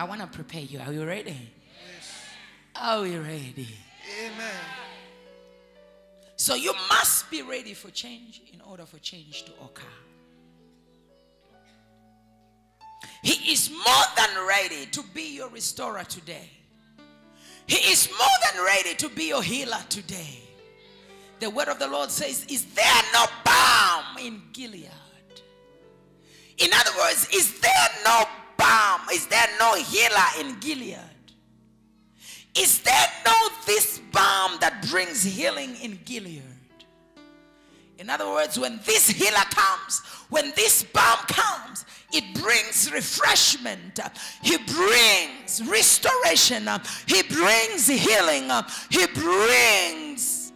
I want to prepare you. Are you ready? Yes. Are we ready? Amen. So you must be ready for change in order for change to occur. He is more than ready to be your restorer today. He is more than ready to be your healer today. The word of the Lord says, Is there no balm in Gilead? In other words, is there no balm? Is there no healer in Gilead? Is there no this balm that brings healing in Gilead? In other words, when this healer comes, when this balm comes, it brings refreshment. He brings restoration. He brings healing. He brings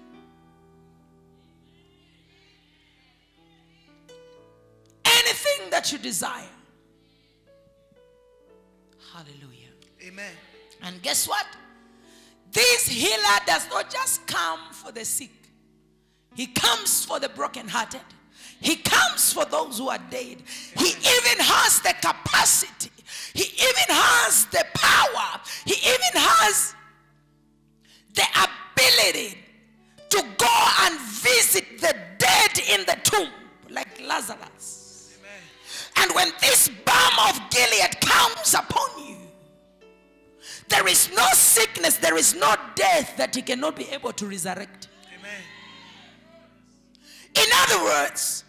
anything that you desire. Amen. And guess what? This healer does not just come for the sick, he comes for the brokenhearted. He comes for those who are dead. He even has the capacity, he even has the power, he even has the ability to go and visit the dead in the tomb, like Lazarus. Amen. And when this balm of Gilead comes upon you, there is no sickness, there is no death that he cannot be able to resurrect. Amen. In other words,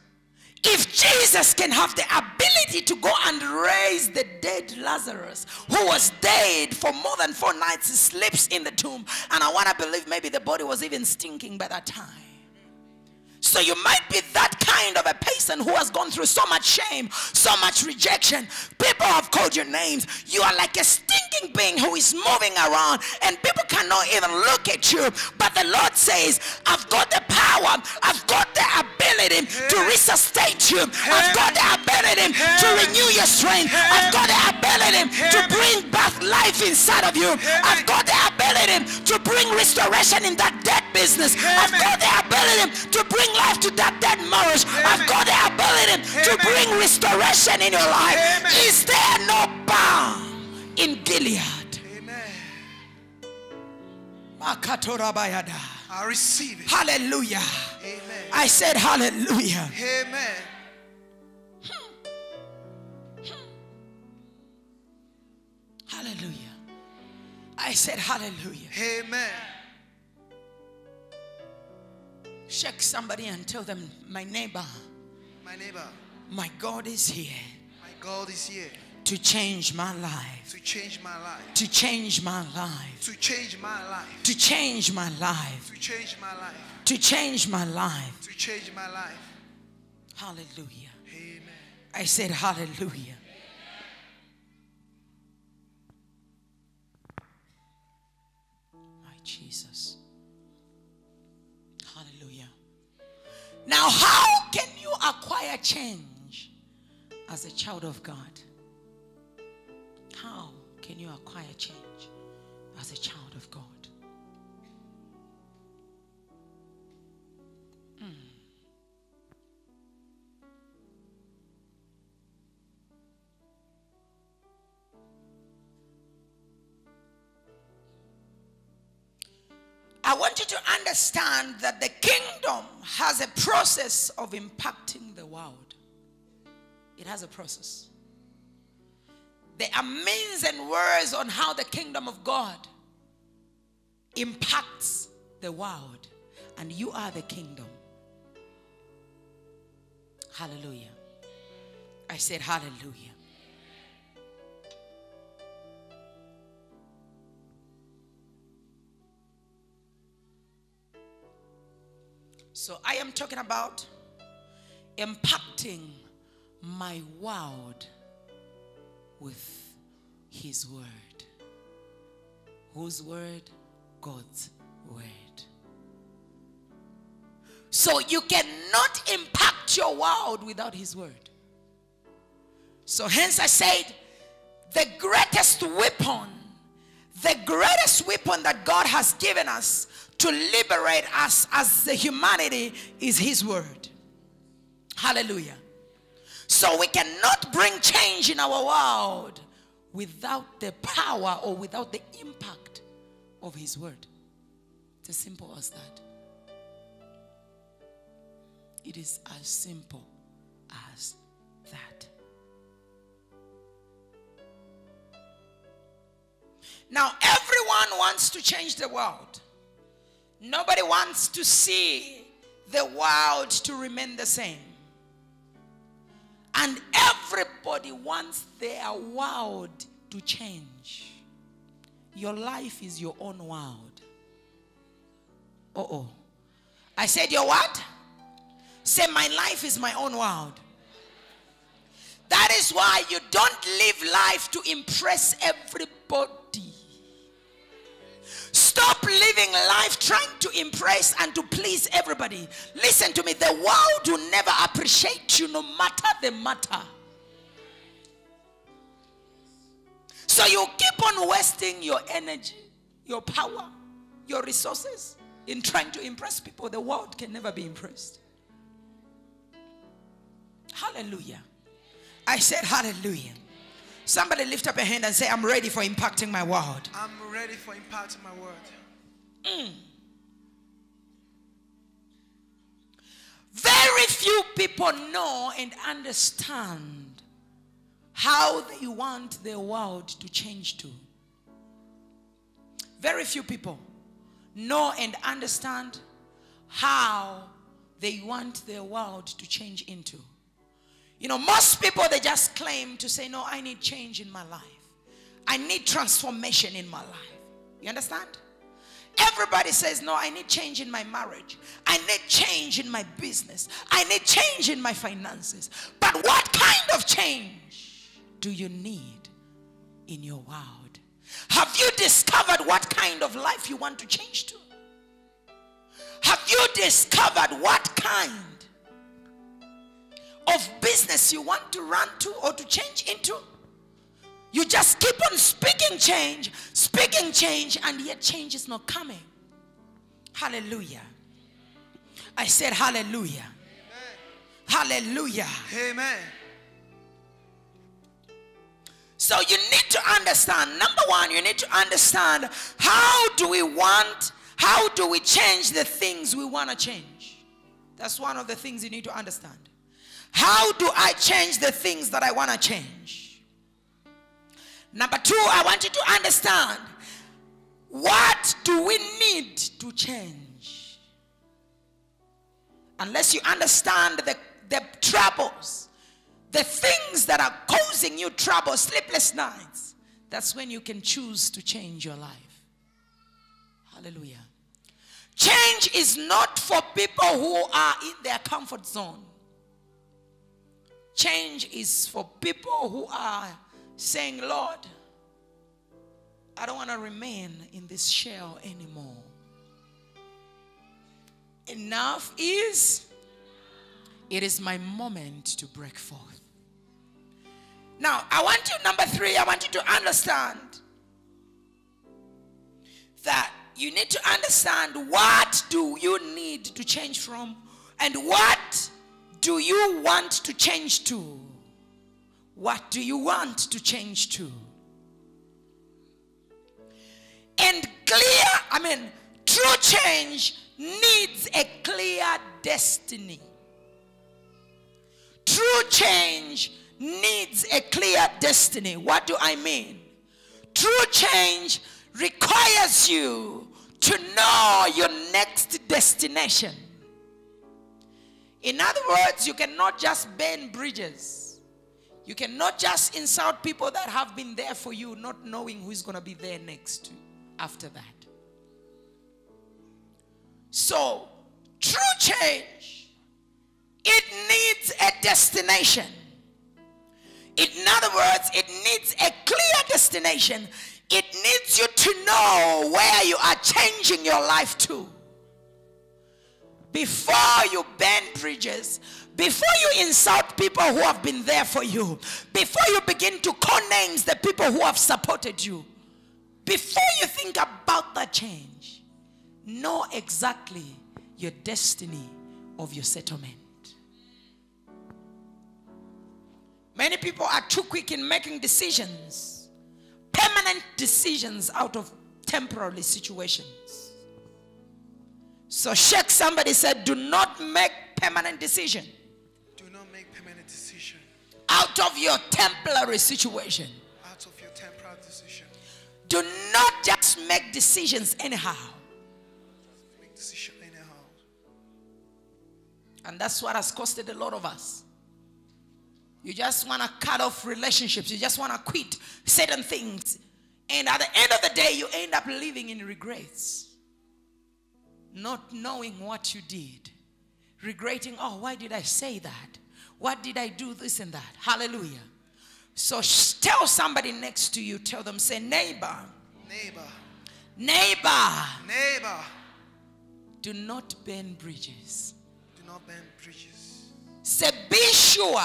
if Jesus can have the ability to go and raise the dead Lazarus, who was dead for more than four nights, he sleeps in the tomb, and I want to believe maybe the body was even stinking by that time. So you might be that kind of a person who has gone through so much shame, so much rejection. People have called your names. You are like a stinking being who is moving around, and people cannot even look at you. But the Lord says, I've got the power, I've got the ability to resuscitate you, I've got the ability to renew your strength, I've got the ability to bring back life inside of you, I've got the ability to bring restoration in that dead business, I've got the ability to bring life to that dead marriage, I've got the ability to bring restoration in your life. Is there no balm in Gilead? I receive it. Hallelujah. Amen. I said hallelujah. Amen. Hallelujah. I said hallelujah. Amen. Shake somebody and tell them, my neighbor, My neighbor, my God is here my God is here to change my life. to change my life. To change my life. To change my life. To change my life. To change my life. To change my life. To change my life. Hallelujah. Amen. I said hallelujah. My Jesus. Now, how can you acquire change as a child of God? How can you acquire change as a child of God? Hmm. I want you to understand that the has a process of impacting the world. It has a process. There are means and words on how the kingdom of God impacts the world, and you are the kingdom. Hallelujah. I said, Hallelujah. So I am talking about impacting my world with his word. Whose word? God's word. So you cannot impact your world without his word. So hence I said the greatest weapon, the greatest weapon that God has given us to liberate us as the humanity is his word. Hallelujah. So we cannot bring change in our world without the power or without the impact of His word. It's as simple as that. It is as simple as that. Now, everyone wants to change the world. Nobody wants to see the world to remain the same. And everybody wants their world to change. Your life is your own world. Uh oh. I said, Your what? Say, My life is my own world. That is why you don't live life to impress everybody. Stop living life trying to impress and to please everybody. Listen to me, the world will never appreciate you no matter the matter. So you keep on wasting your energy, your power, your resources in trying to impress people. The world can never be impressed. Hallelujah. I said hallelujah. Somebody lift up a hand and say, I'm ready for impacting my world. I'm ready for impacting my word. Mm. Very few people know and understand how they want their world to change to. Very few people know and understand how they want their world to change into. You know, most people they just claim to say, No, I need change in my life. I need transformation in my life. You understand? Everybody says, No, I need change in my marriage. I need change in my business. I need change in my finances. But what kind of change do you need in your world? Have you discovered what kind of life you want to change to? Have you discovered what kind of business you want to run to or to change into? You just keep on speaking change, speaking change, and yet change is not coming. Hallelujah. I said, Hallelujah. Hallelujah. Amen. So you need to understand number one, you need to understand how do we want, how do we change the things we want to change? That's one of the things you need to understand. How do I change the things that I want to change? Number two, I want you to understand what do we need to change? Unless you understand the, the troubles, the things that are causing you trouble, sleepless nights, that's when you can choose to change your life. Hallelujah. Change is not for people who are in their comfort zone. Change is for people who are saying, Lord, I don't want to remain in this shell anymore. Enough is, it is my moment to break forth. Now, I want you, number three, I want you to understand that you need to understand what do you need to change from and what do you want to change to? What do you want to change to? And clear, I mean, true change needs a clear destiny. True change needs a clear destiny. What do I mean? True change requires you to know your next destination. In other words, you cannot just burn bridges. You cannot just insult people that have been there for you, not knowing who's going to be there next after that. So, true change, it needs a destination. In other words, it needs a clear destination. It needs you to know where you are changing your life to. Before you burn bridges, before you insult people who have been there for you, before you begin to call names the people who have supported you, before you think about that change, know exactly your destiny of your settlement. Many people are too quick in making decisions permanent decisions out of temporary situations. So shake somebody said, do not make permanent decision Do not make permanent decision out of your temporary situation. out of your temporal decision. Do not just make decisions anyhow. Make decision anyhow. And that's what has costed a lot of us. You just want to cut off relationships. You just want to quit certain things. And at the end of the day, you end up living in regrets. Not knowing what you did. Regretting, oh, why did I say that? What did I do this and that? Hallelujah. So sh- tell somebody next to you, tell them, say, neighbor, Neighbor, neighbor, neighbor, do not burn bridges. do not burn bridges. Say, be sure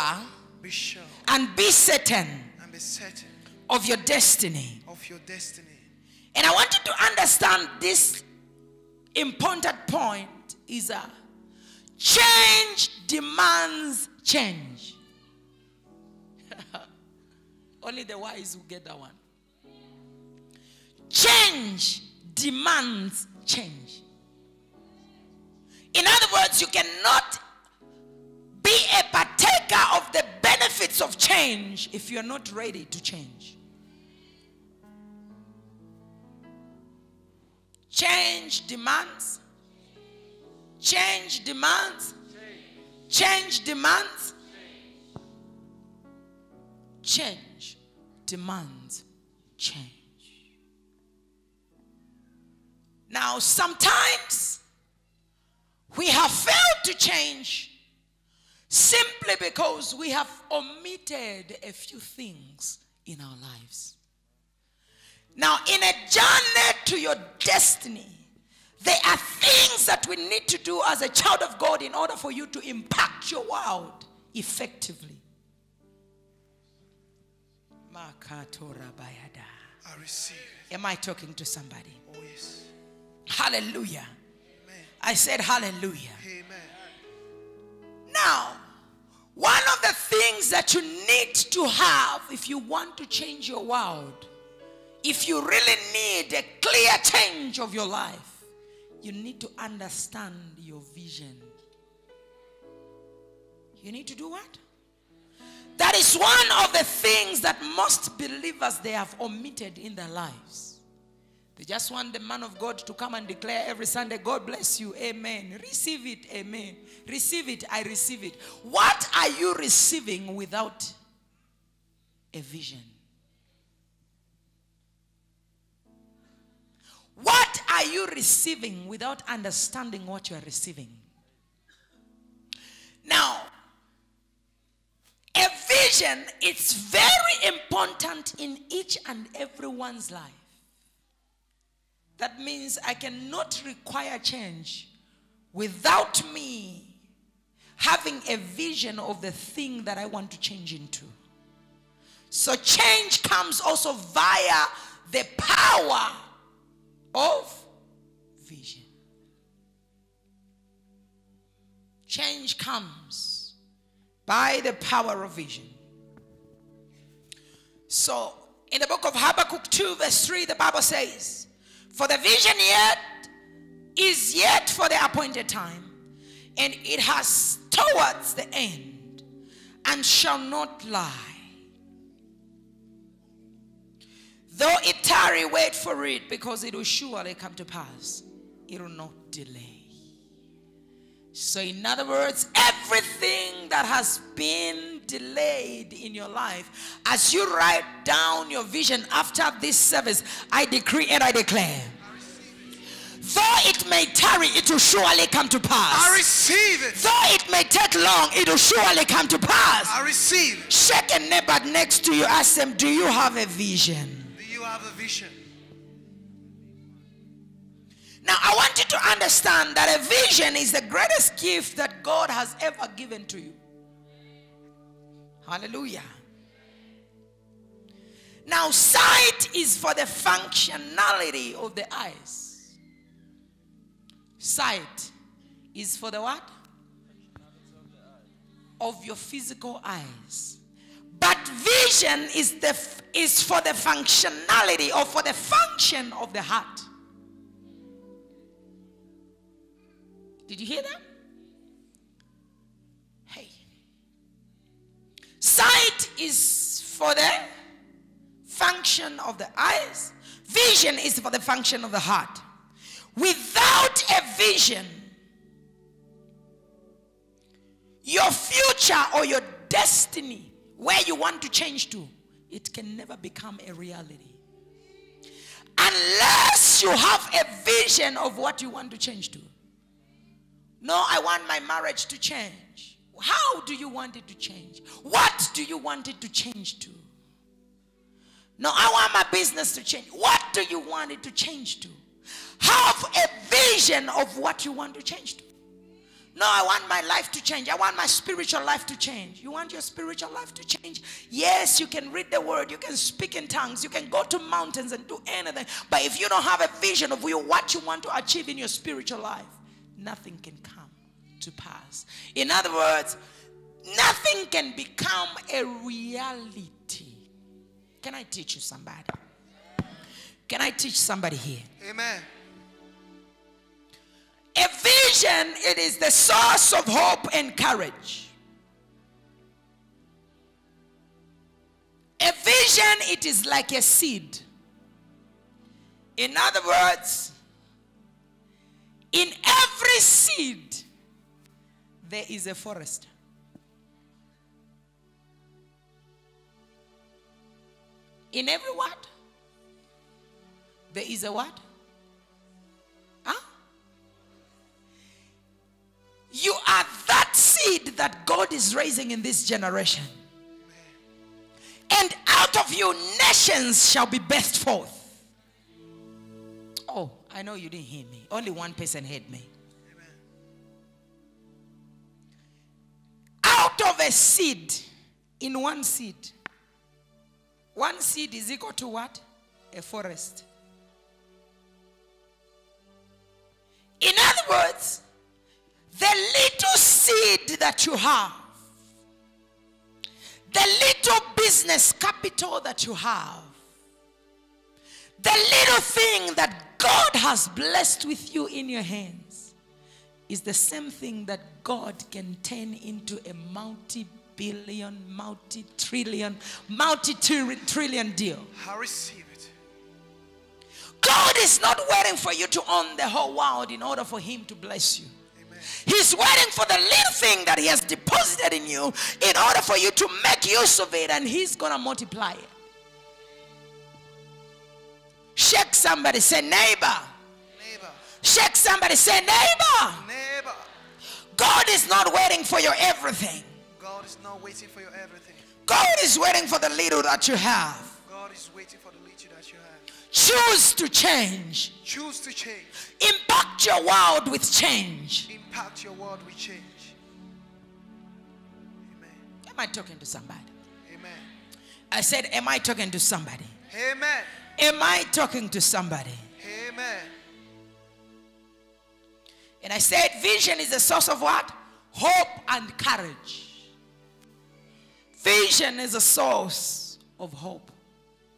Be sure and be certain and be certain of your destiny. of your destiny. And I want you to understand this important point is a change demands change. Only the wise will get that one. Change demands change. In other words, you cannot be a partaker of the benefits of change if you're not ready to change. Change demands. Change demands. Change demands. Change demands change. Now, sometimes we have failed to change simply because we have omitted a few things in our lives. Now, in a journey to your destiny, there are things that we need to do as a child of God in order for you to impact your world effectively. I receive. Am I talking to somebody? Oh, yes. Hallelujah. Amen. I said hallelujah. Amen. Now, one of the things that you need to have if you want to change your world, if you really need a clear change of your life, you need to understand your vision. You need to do what? That is one of the things that most believers they have omitted in their lives. They just want the man of God to come and declare every Sunday, God bless you, amen. Receive it, amen. Receive it, I receive it. What are you receiving without a vision? What are you receiving without understanding what you are receiving? Now, a vision is very important in each and everyone's life. That means I cannot require change without me having a vision of the thing that I want to change into. So change comes also via the power of vision. Change comes by the power of vision. So, in the book of Habakkuk 2, verse 3, the Bible says, For the vision yet is yet for the appointed time, and it has towards the end, and shall not lie. Though it tarry, wait for it, because it will surely come to pass. It will not delay. So, in other words, everything that has been delayed in your life, as you write down your vision after this service, I decree and I declare. Though it may tarry, it will surely come to pass. I receive it. Though it may take long, it will surely come to pass. I receive it. Shake a neighbor next to you, ask them, Do you have a vision? Vision? Now, I want you to understand that a vision is the greatest gift that God has ever given to you. Hallelujah. Now, sight is for the functionality of the eyes. Sight is for the what? Of your physical eyes. But vision is the is for the functionality or for the function of the heart. Did you hear that? Hey. Sight is for the function of the eyes. Vision is for the function of the heart. Without a vision, your future or your destiny, where you want to change to, it can never become a reality. Unless you have a vision of what you want to change to. No, I want my marriage to change. How do you want it to change? What do you want it to change to? No, I want my business to change. What do you want it to change to? Have a vision of what you want to change to. No, I want my life to change. I want my spiritual life to change. You want your spiritual life to change? Yes, you can read the word, you can speak in tongues, you can go to mountains and do anything. But if you don't have a vision of what you want to achieve in your spiritual life, nothing can come to pass. In other words, nothing can become a reality. Can I teach you somebody? Can I teach somebody here? Amen. A vision, it is the source of hope and courage. A vision, it is like a seed. In other words, in every seed, there is a forest. In every what? There is a what? You are that seed that God is raising in this generation. And out of you, nations shall be birthed forth. Oh, I know you didn't hear me. Only one person heard me. Out of a seed, in one seed, one seed is equal to what? A forest. In other words, the little seed that you have, the little business capital that you have, the little thing that God has blessed with you in your hands is the same thing that God can turn into a multi billion, multi trillion, multi trillion deal. I receive it. God is not waiting for you to own the whole world in order for Him to bless you. He's waiting for the little thing that He has deposited in you in order for you to make use of it, and He's going to multiply it. Shake somebody, say, neighbor. Neighbor. Shake somebody, say, neighbor. Neighbor. God is not waiting for your everything. God is not waiting for your everything. God is waiting for the little that you have. God is waiting for the little that you have. Choose to change. Choose to change. Impact your world with change. Impact your world with change. Amen. Am I talking to somebody? Amen. I said, Am I talking to somebody? Amen. Am I talking to somebody? Amen. And I said, Vision is the source of what? Hope and courage. Vision is a source of hope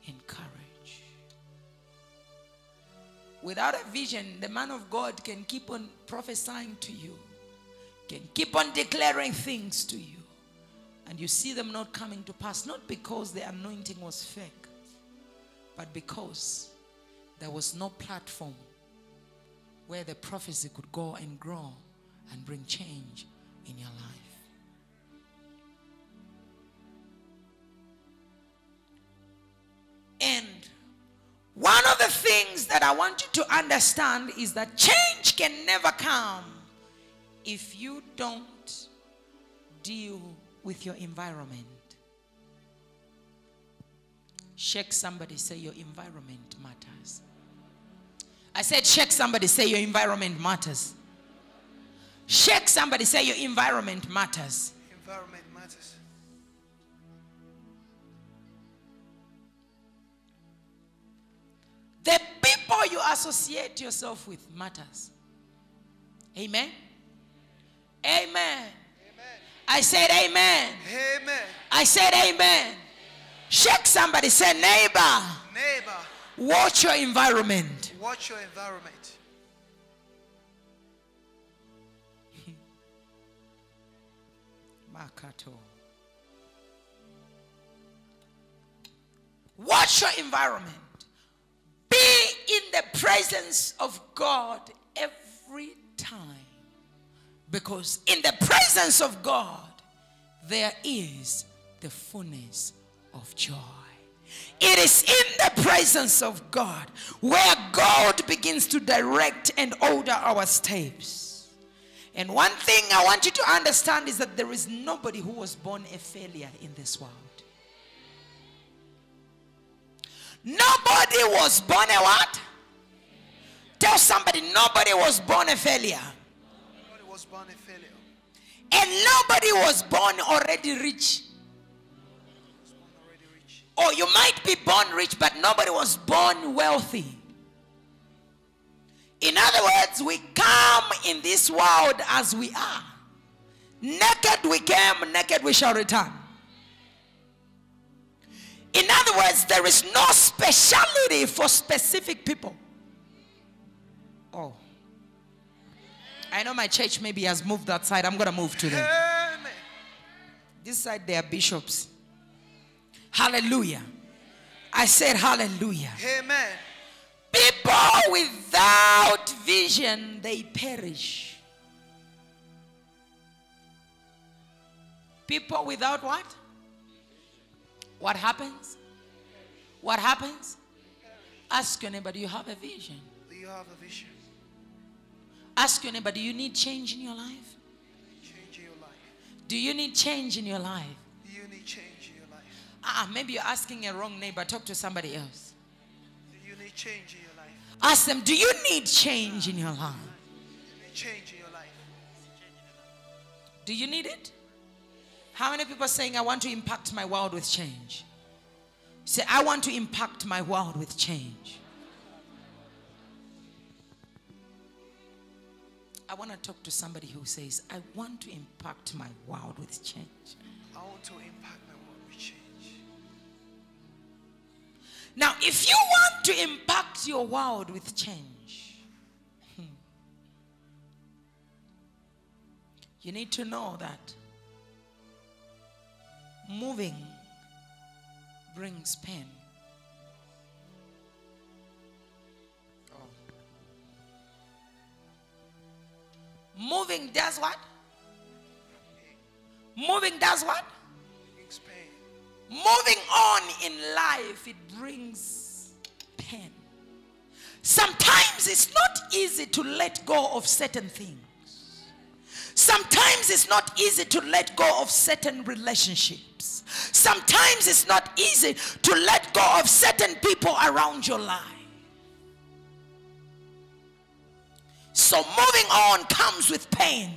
and courage. Without a vision, the man of God can keep on prophesying to you, can keep on declaring things to you, and you see them not coming to pass, not because the anointing was fake, but because there was no platform where the prophecy could go and grow and bring change in your life. And one of things that I want you to understand is that change can never come if you don't deal with your environment. Shake somebody, say your environment matters. I said, shake somebody, say your environment matters. Shake somebody, say your environment matters. Environment The people you associate yourself with matters. Amen. Amen. Amen. I said amen. Amen. I said amen. Shake somebody, say neighbor. Neighbor, Watch your environment. watch your environment. Makato. Watch your environment. Be in the presence of God every time. Because in the presence of God, there is the fullness of joy. It is in the presence of God where God begins to direct and order our steps. And one thing I want you to understand is that there is nobody who was born a failure in this world. Nobody was born a what? Tell somebody, nobody was born a failure. Nobody was born a failure. And nobody was born already rich. Was born already rich. Or you might be born rich, but nobody was born wealthy. In other words, we come in this world as we are. Naked we came, naked we shall return. In other words, there is no speciality for specific people. Oh. I know my church maybe has moved that side. I'm going to move to them. Amen. This side, they are bishops. Hallelujah. I said, Hallelujah. Amen. People without vision, they perish. People without what? What happens? What happens? Ask your neighbor, do you have a vision? Do you have a vision? Ask your neighbor, do you need change in your life? Change in your life. Do you need change in your life? Do you need change in your life? Ah, maybe you're asking a wrong neighbor. Talk to somebody else. Do you need change in your life? Ask them, do you need change in your life? Do you need change in your life? Do you need it? How many people are saying, I want to impact my world with change? Say, I want to impact my world with change. I want to talk to somebody who says, I want to impact my world with change. I want to impact my world with change. Now, if you want to impact your world with change, hmm, you need to know that moving brings pain. Oh. Moving does what? Moving does what? Brings pain. Moving on in life, it brings pain. Sometimes it's not easy to let go of certain things. Sometimes it's not easy to let go of certain relationships. Sometimes it's not easy to let go of certain people around your life. So moving on comes with pain.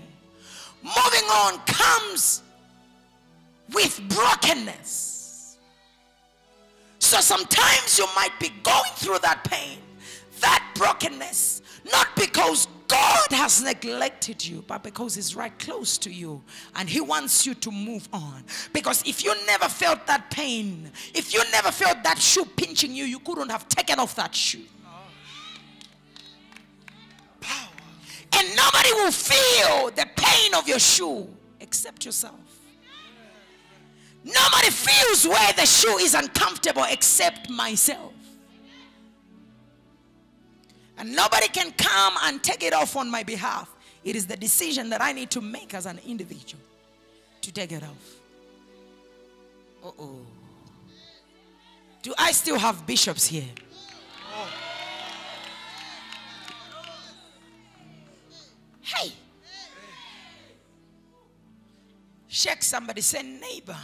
Moving on comes with brokenness. So sometimes you might be going through that pain, that brokenness, not because God has neglected you, but because He's right close to you and He wants you to move on. Because if you never felt that pain, if you never felt that shoe pinching you, you couldn't have taken off that shoe. Power. And nobody will feel the pain of your shoe except yourself. Nobody feels where the shoe is uncomfortable except myself. And nobody can come and take it off on my behalf. It is the decision that I need to make as an individual to take it off. Uh oh. Do I still have bishops here? Hey. Shake somebody, say neighbor.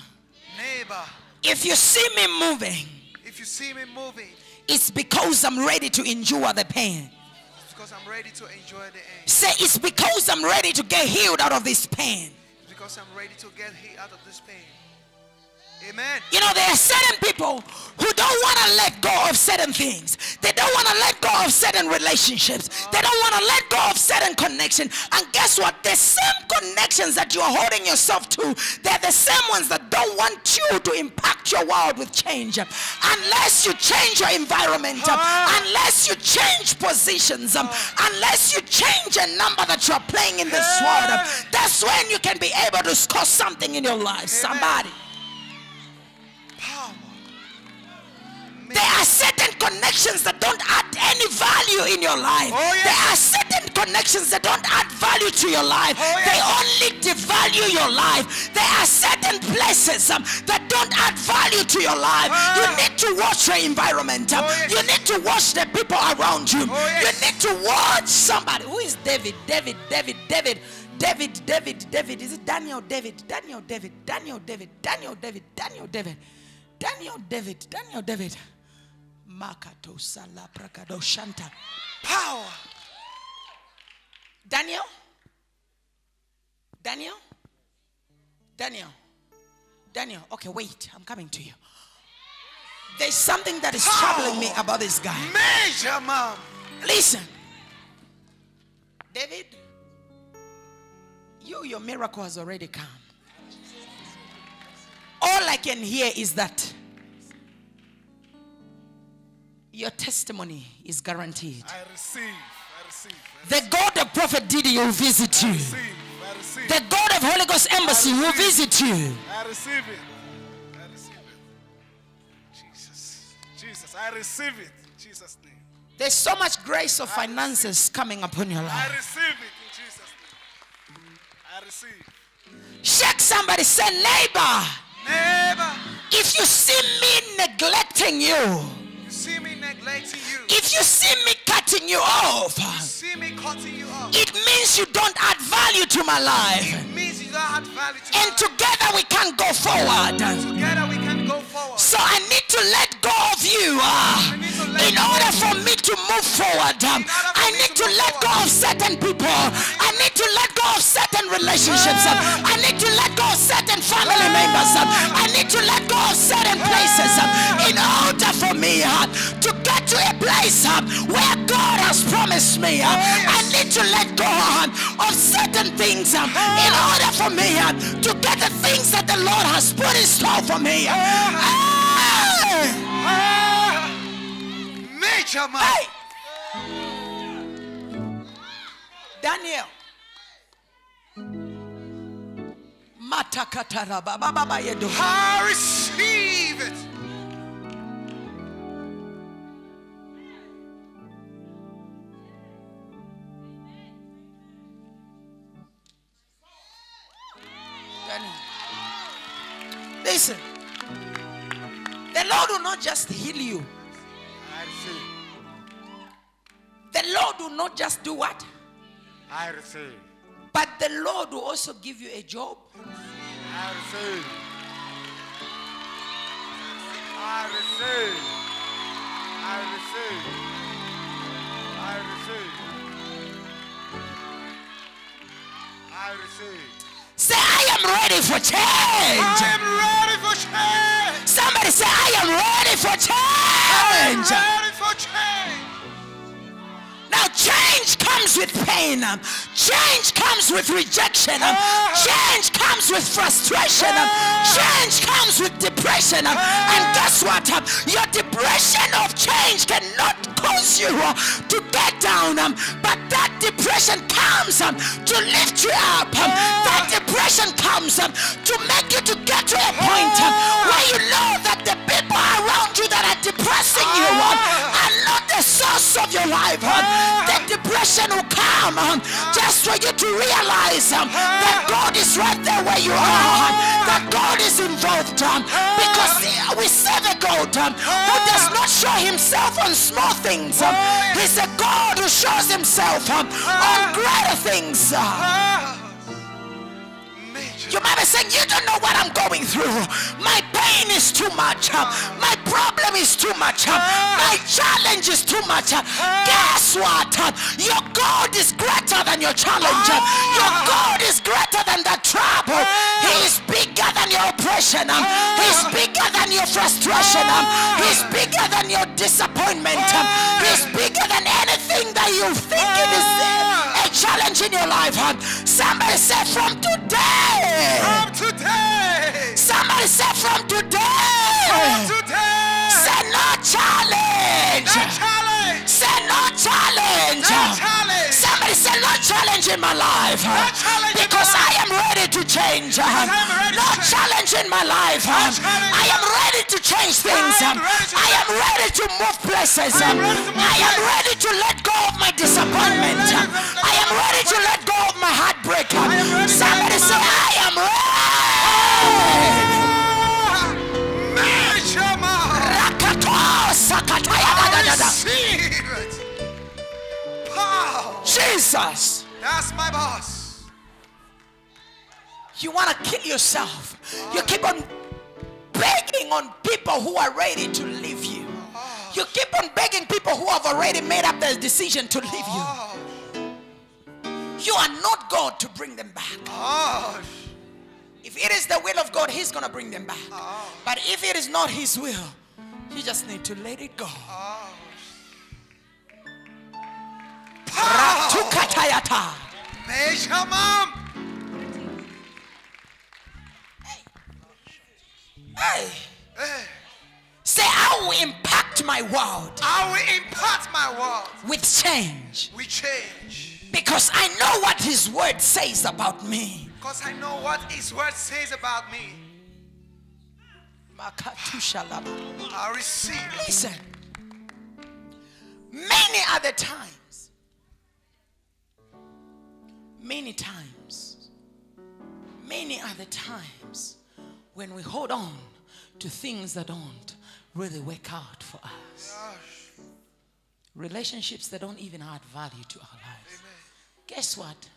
Neighbor, If you see me moving, if you see me moving, it's because I'm ready to endure the pain. it's because I'm ready to enjoy the end. Say it's because I'm ready to get healed out of this pain. It's because I'm ready to get hit out of this pain. Amen. You know, there are certain people who don't want to let go of certain things. They don't want to let go of certain relationships. They don't want to let go of certain connection. And guess what? The same connections that you're holding yourself to, they're the same ones that don't want you to impact your world with change. Unless you change your environment, unless you change positions, unless you change a number that you're playing in this world, that's when you can be able to score something in your life. Somebody. There are certain connections that don't add any value in your life. Oh, yes. There are certain connections that don't add value to your life. Oh, yes. They only devalue your life. There are certain places um, that don't add value to your life. Ah. You need to watch your environment. um, Oh, yes. You need to watch the people around you. Oh. You need to watch somebody. Who is David? David, David, David. David, David, David. Is it Daniel, David? Daniel, David, Daniel, David, Daniel, David, Daniel, David, Daniel, David, Daniel, David. Prakado shanta. Power. Daniel? Daniel? Daniel? Daniel, okay, wait, I'm coming to you. There's something that is troubling me about this guy. Major mom. Listen, David, you, your miracle has already come. All I can hear is that your testimony is guaranteed. I receive. I receive. I The God of Prophet DD will visit you. receive. I receive. The God of Holy Ghost Embassy will visit you. I receive it. I receive it. Jesus. Jesus. I receive it. Jesus' name. There's so much grace of finances coming upon your life. I receive it in Jesus' name. I receive. Shake somebody, say, neighbor, Neighbor. if you see me neglecting you, if you see me cutting you off, see me cutting you off. it means you don't add value to my life. It means you don't add value to And together we can go forward. Together we can go forward. So I need to let go of you uh, in order for me to move forward. Um, I need to let go of certain people. I need to let go of certain relationships. Um, I need to let go of certain family members. Um, I need to let go of certain places um, in order for me um, to get to a place um, where God has promised me. Um, I need to let go of certain things in order for me to get the things that the Lord has put in store for me. Ah. Hey! Major. Hey! Daniel. Matakatara baba baba. I receive it. Daniel. Listen. The Lord will not just heal you. The Lord will not just do what? I receive. But the Lord will also give you a job. I receive. I receive. I receive. I receive. I receive. Say, I am ready for change. I am ready for change. Somebody say, I am ready for I am ready for change. Now, change comes with pain. Change comes with rejection. Change comes with frustration. Change comes with depression. And guess what? Your depression of change cannot cause you to get down. But that depression comes to lift you up. That depression comes to make you to get to a point where you know that the people around you that are depressing you are not the source of your life. um, The depression will come just for you to realize that ah. God is right there where you are, um, that God is involved because we serve a God who does not show himself on small things. He's a God who shows himself on greater things. You might be saying, You don't know what I'm going through. My pain is too much. My problem is too much. My challenge is too much. Guess what? Your God is greater than your challenge. Your God is greater than the trouble. He is bigger than your oppression. he's bigger than your frustration. He's bigger than your disappointment. He's bigger than anything that you think it is challenge in your life. Somebody say from today. From today. Somebody say from today. From today. Say no challenge. No challenge. Say no challenge. No challenge. Somebody say no challenge in my life. challenge in my because I am ready to change. No challenge in my life. challenge I am ready to change things. I am um, ready to I am ready to move places. I am um, ready to move I am ready to let go of my disappointment. I am um, ready to let go I am of my ready to let go of my heartbreak. am ready to let Somebody say, I am ready. Jesus. That's my boss. You want to kill yourself. You keep on begging on people who are ready to leave you. You keep on begging people who have already made up their decision to leave you. Oh, You are not God to bring them back. oh, If it is the will of God, He's going to bring them back. oh, But if it is not His will, you just need to let it go. oh. Major mom. Hey, Hey, say, I will impact my world I will impart my world. with change We change. because I know what His word says about me. Because I know what His word says about me. I receive. Listen, many other times, many times, many other times, when we hold on to things that don't really work out for us, Gosh. relationships that don't even add value to our lives, Amen. guess what?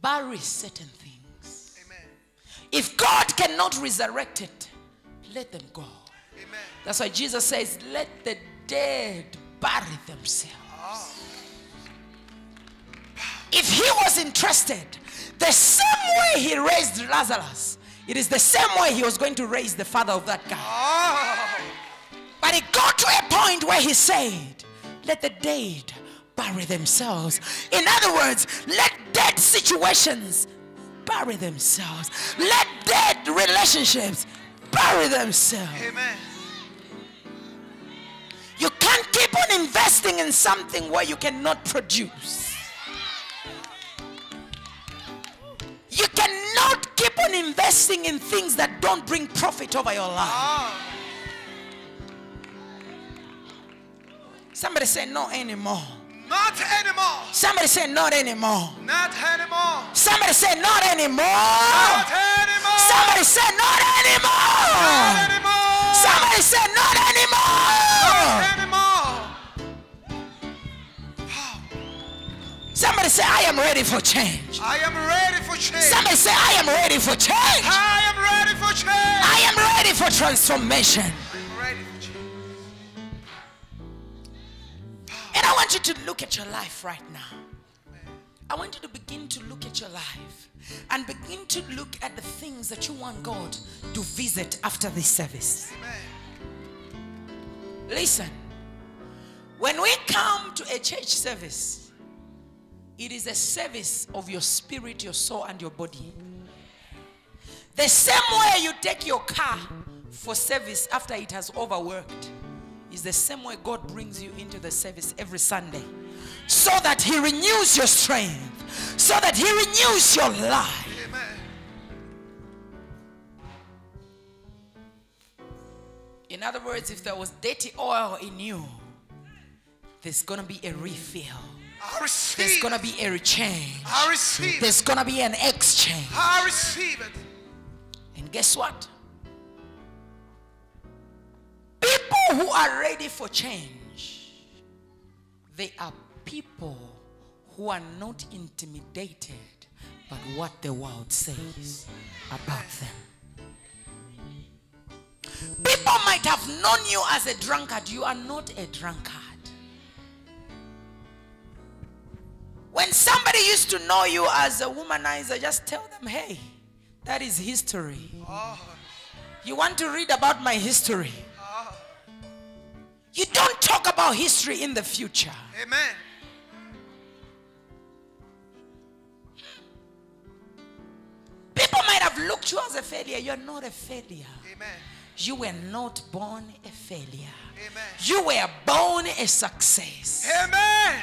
Bury certain things. Amen. If God cannot resurrect it, let them go. Amen. That's why Jesus says, Let the dead bury themselves. Oh. If he was interested, the same way he raised Lazarus, it is the same way he was going to raise the father of that guy. Oh. But it got to a point where he said, Let the dead bury themselves. In other words, let dead situations bury themselves. Let dead relationships bury themselves. Amen. You can't keep on investing in something where you cannot produce. You cannot keep on investing in things that don't bring profit over your life. Oh. Somebody say, No anymore. Not anymore. Somebody say, Not anymore. Not anymore. Somebody say, Not anymore. Not anymore. Somebody say, Not anymore. Not anymore. anymore. Somebody say, ready for change. I am ready for change. Somebody say, I am ready for change. I am ready for change. I am ready for transformation. I'm ready for. And I want you to look at your life right now. I want you to begin to look at your life and begin to look at the things that you want God to visit after this service. Amen. Listen, when we come to a church service, it is a service of your spirit, your soul, and your body. The same way you take your car for service after it has overworked is the same way God brings you into the service every Sunday so that He renews your strength, so that He renews your life. Amen. In other words, if there was dirty oil in you, there's gonna be a refill. There's gonna be a change. I receive. it. There's gonna be an exchange. I receive it. And guess what? People who are ready for change, they are people who are not intimidated by what the world says about them. People might have known you as a drunkard. You are not a drunkard. When somebody used to know you as a womanizer, just tell them, hey, that is history. Oh. You want to read about my history? Ah, You don't talk about history in the future. amen. People might have looked you as a failure. You're not a failure. Amen. You were not born a failure. Amen. You were born a success. Amen.